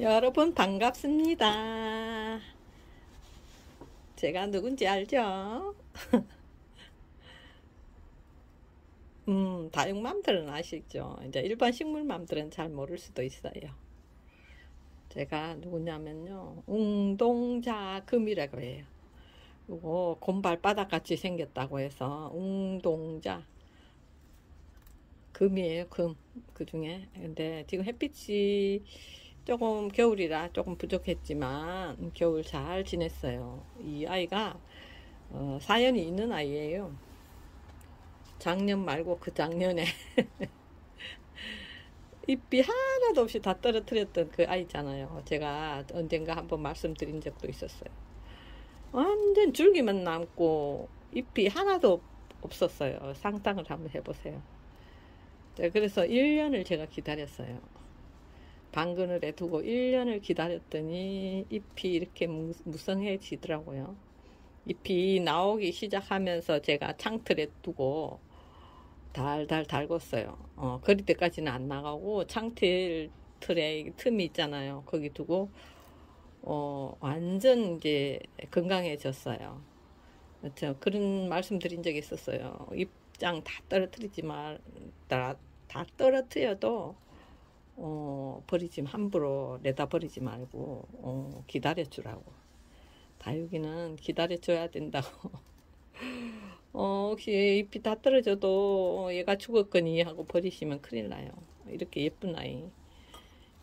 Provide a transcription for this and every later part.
여러분 반갑습니다. 제가 누군지 알죠? 음, 다육맘들은 아시죠? 이제 일반 식물맘들은 잘 모를 수도 있어요. 제가 누구냐면요. 웅동자 금이라고 해요. 이거 곰발바닥 같이 생겼다고 해서 웅동자 금이에요. 금. 그 중에. 근데 지금 햇빛이 조금 겨울이라 조금 부족했지만 겨울 잘 지냈어요. 이 아이가 어, 사연이 있는 아이예요. 작년 말고 그 작년에 잎이 하나도 없이 다 떨어뜨렸던 그 아이잖아요. 제가 언젠가 한번 말씀드린 적도 있었어요. 완전 줄기만 남고 잎이 하나도 없었어요. 상상을 한번 해보세요. 네, 그래서 1년을 제가 기다렸어요. 방근을 두고 1년을 기다렸더니 잎이 이렇게 무성해지더라고요. 잎이 나오기 시작하면서 제가 창틀에 두고 달달 달궜어요. 어, 그리 때까지는 안 나가고 창틀 틀에 틈이 있잖아요. 거기 두고 어, 완전 이제 건강해졌어요. 그렇죠. 그런 말씀 드린 적이 있었어요. 잎장 다 떨어뜨리지 말, 다, 다 떨어뜨려도 어, 버리지 함부로 내다 버리지 말고 어, 기다려 주라고. 다육이는 기다려 줘야 된다고. 어, 혹시 잎이 다 떨어져도 얘가 죽었거니 하고 버리시면 큰일 나요. 이렇게 예쁜 아이.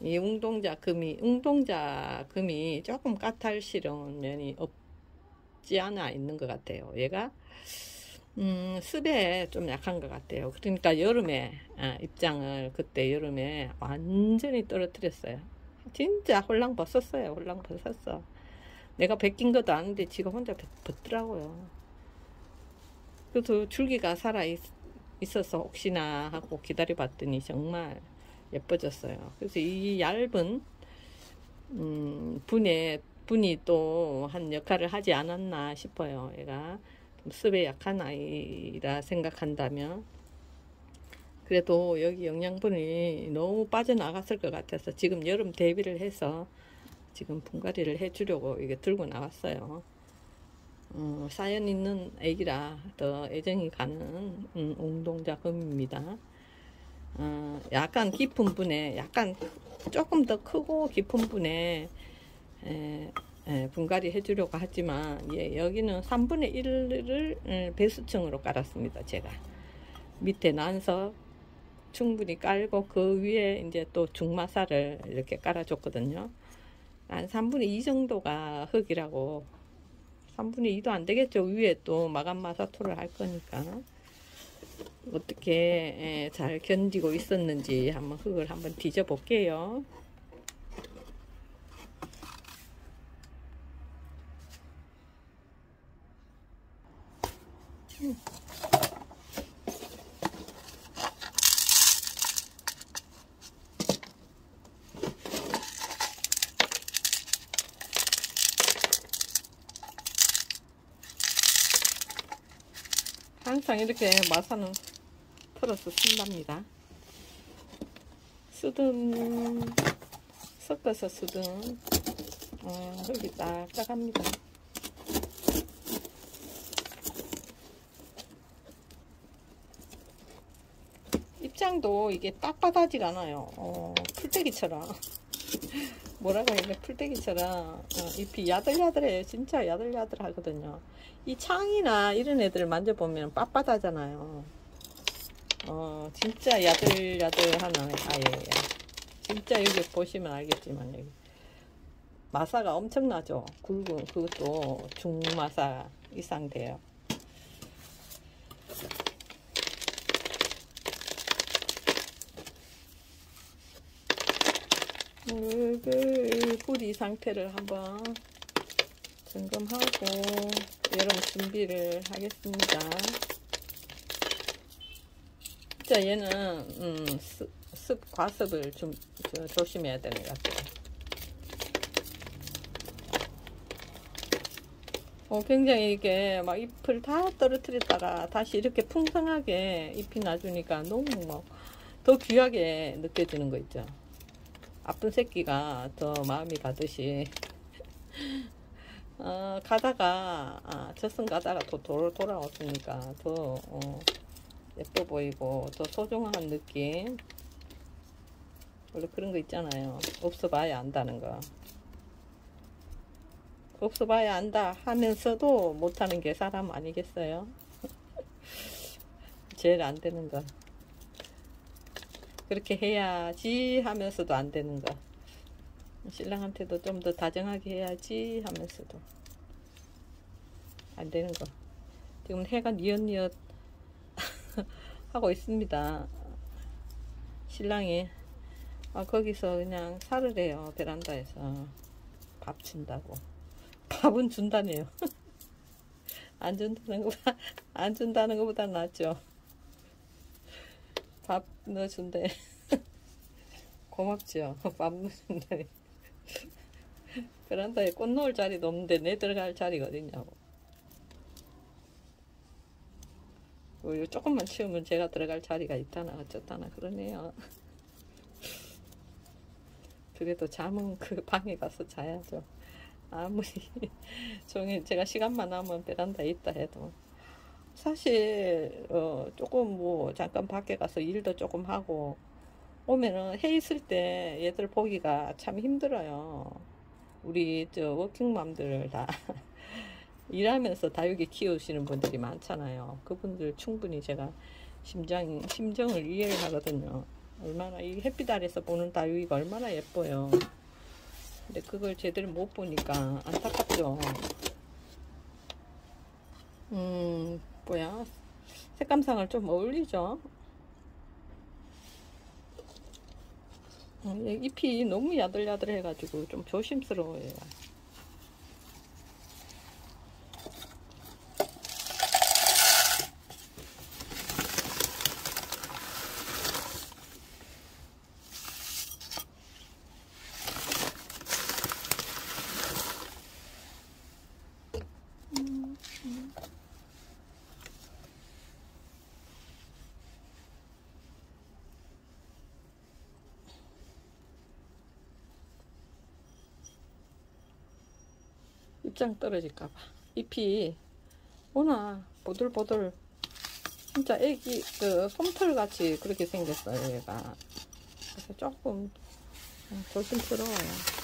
이 웅동자 금이 웅동자 금이 조금 까탈스러운 면이 없지 않아 있는 것 같아요. 얘가 음, 습에 좀 약한 것 같아요. 그러니까 여름에 아, 입장을 그때 여름에 완전히 떨어뜨렸어요. 진짜 홀랑 벗었어요. 홀랑 벗었어. 내가 베낀 것도 아닌데 지가 혼자 벗더라고요. 그래도 줄기가 살아 있, 있어서 혹시나 하고 기다려 봤더니 정말 예뻐졌어요. 그래서 이 얇은 음, 분에 분이 또 한 역할을 하지 않았나 싶어요. 얘가 습에 약한 아이라 생각한다면 그래도 여기 영양분이 너무 빠져나갔을 것 같아서 지금 여름 대비를 해서 지금 분갈이를 해주려고 이게 들고 나왔어요. 어, 사연 있는 애기라 더 애정이 가는 음, 웅동자금입니다. 어, 약간 깊은 분에 약간 조금 더 크고 깊은 분에 에, 예, 분갈이 해주려고 하지만 예, 여기는 3분의 1을 음, 배수층으로 깔았습니다. 제가 밑에 난석 충분히 깔고 그 위에 이제 또 중마사를 이렇게 깔아줬거든요. 한 3분의 2 정도가 흙이라고 3분의 2도 안 되겠죠. 위에 또 마감마사토를 할 거니까 어떻게 예, 잘 견디고 있었는지 한번 흙을 한번 뒤져 볼게요. 항상 이렇게 마사는 털어서 쓴답니다. 쓰든 섞어서 쓰든 어, 흙이 딱딱합니다. 입장도 이게 딱바다지가 않아요. 어, 풀떼기처럼 뭐라고 해야 돼? 풀떼기처럼 어, 잎이 야들야들해요. 진짜 야들야들 하거든요. 이 창이나 이런 애들 만져보면 빳빳하잖아요. 어, 진짜 야들야들한 아이예요. 진짜 여기 보시면 알겠지만 여기 마사가 엄청나죠. 굵은 그것도 중마사 이상 돼요. 그 뿌리 상태를 한번 점검하고 여름 준비를 하겠습니다. 진짜 얘는 음, 습, 습, 과습을 좀 조심해야 되는 것 같아요. 어, 굉장히 이게 막 잎을 다 떨어뜨렸다가 다시 이렇게 풍성하게 잎이 나주니까 너무 막더 귀하게 느껴지는 거 있죠. 아픈 새끼가 더 마음이 가듯이. 어, 가다가 아, 저승 가다가 또 돌, 돌아왔으니까 더 어, 예뻐 보이고 더 소중한 느낌. 원래 그런 거 있잖아요. 없어봐야 안다는 거. 없어봐야 안다 하면서도 못하는 게 사람 아니겠어요? 제일 안 되는 거 그렇게 해야지 하면서도 안 되는 거. 신랑한테도 좀 더 다정하게 해야지 하면서도 안 되는 거. 지금 해가 니엇니엇 하고 있습니다. 신랑이. 아, 거기서 그냥 살을 해요 베란다에서. 밥 준다고. 밥은 준다네요. 안 준다는 거보다 안 준다는 것보다 낫죠 밥 넣어준대. 고맙죠 밥 넣어준다니 베란다에 꽃 놓을 자리도 없는데 내 들어갈 자리가 어딨냐고 뭐 조금만 치우면 제가 들어갈 자리가 있다나 어쩌다나 그러네요. 그래도 잠은 그 방에 가서 자야죠. 아무리 종일 제가 시간만 나면 베란다에 있다 해도 사실 어 조금 뭐 잠깐 밖에 가서 일도 조금 하고 오면은 해 있을 때 얘들 보기가 참 힘들어요 우리 저 워킹맘들 다 일하면서 다육이 키우시는 분들이 많잖아요. 그분들 충분히 제가 심장, 심정을 이해를 하거든요. 얼마나 이 햇빛 아래서 보는 다육이가 얼마나 예뻐요. 근데 그걸 제대로 못 보니까 안타깝죠. 음, 뭐야. 색감상을 좀 어울리죠. 음, 잎이 너무 야들야들해가지고 좀 조심스러워요. 입장 떨어질까봐. 잎이 오나 보들보들 진짜 애기 그 솜털 같이 그렇게 생겼어요 얘가. 그래서 조금 조심스러워요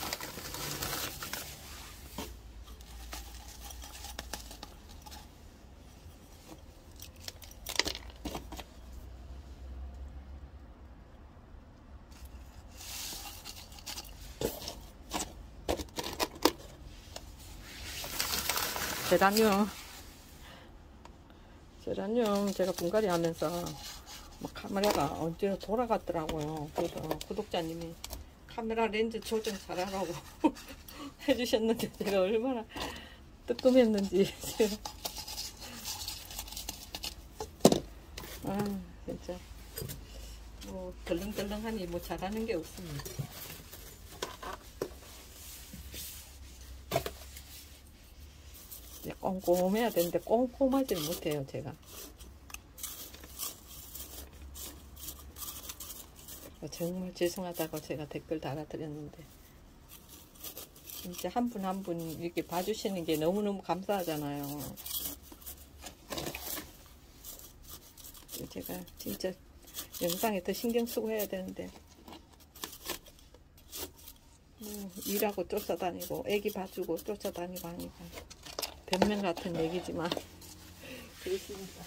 제라늄 제라늄 제가 분갈이 하면서 뭐 카메라가 언제 돌아갔더라고요. 그래서 구독자님이 카메라 렌즈 조정 잘하라고 해주셨는데 제가 얼마나 뜨끔했는지 아 진짜. 뭐 덜렁덜렁하니 뭐 잘하는 게 없습니다 꼼꼼해야 되는데 꼼꼼하지 못해요 제가. 정말 죄송하다고 제가 댓글 달아드렸는데. 진짜 한 분 한 분 이렇게 봐주시는 게 너무너무 감사하잖아요. 제가 진짜 영상에 더 신경 쓰고 해야 되는데. 뭐 일하고 쫓아다니고 애기 봐주고 쫓아다니고 하니까 변명 같은 얘기지만 그렇습니다.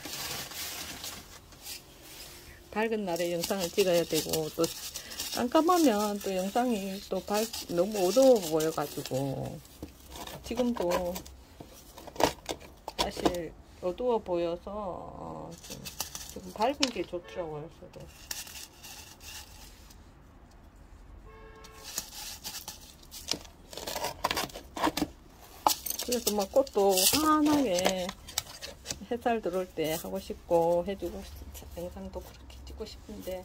밝은 날에 영상을 찍어야 되고 또 깜깜하면 또 영상이 또 밝, 너무 어두워 보여가지고 지금도 사실 어두워 보여서 어, 좀 밝은 게 좋더라고요. 저도. 그래서 막 꽃도 환하게 햇살 들어올 때 하고 싶고 해주고 영상도 그렇게 찍고 싶은데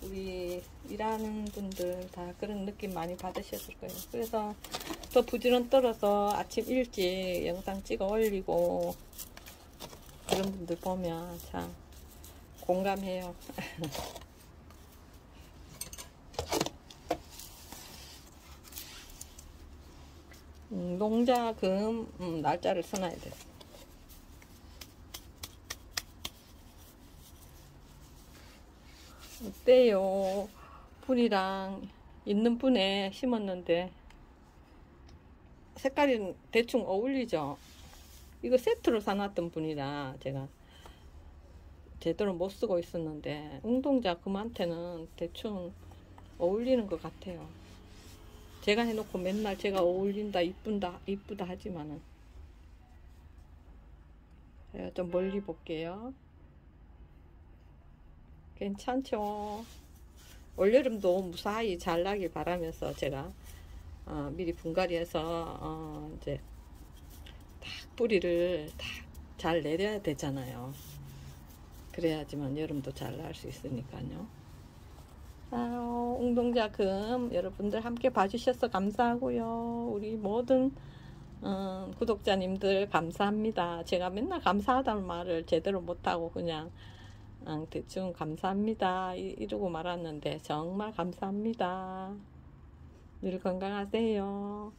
우리 일하는 분들 다 그런 느낌 많이 받으셨을 거예요. 그래서 더 부지런 떨어서 아침 일찍 영상 찍어 올리고 그런 분들 보면 참 공감해요. 음, 농자 금 음, 날짜를 써놔야 돼. 어때요? 풀이랑 있는 분에 심었는데 색깔이 대충 어울리죠? 이거 세트로 사놨던 분이라 제가 제대로 못 쓰고 있었는데 웅동자 금한테는 대충 어울리는 것 같아요. 제가 해놓고 맨날 제가 어울린다 이쁜다 이쁘다 하지만은 제가 좀 멀리 볼게요. 괜찮죠? 올여름도 무사히 잘 나길 바라면서 제가 어, 미리 분갈이해서 어, 이제 딱 뿌리를 딱 잘 내려야 되잖아요. 그래야지만 여름도 잘 날 수 있으니까요. 아, 웅동자금 여러분들 함께 봐주셔서 감사하고요. 우리 모든 어, 구독자님들 감사합니다. 제가 맨날 감사하다는 말을 제대로 못하고 그냥 어, 대충 감사합니다 이, 이러고 말았는데 정말 감사합니다. 늘 건강하세요.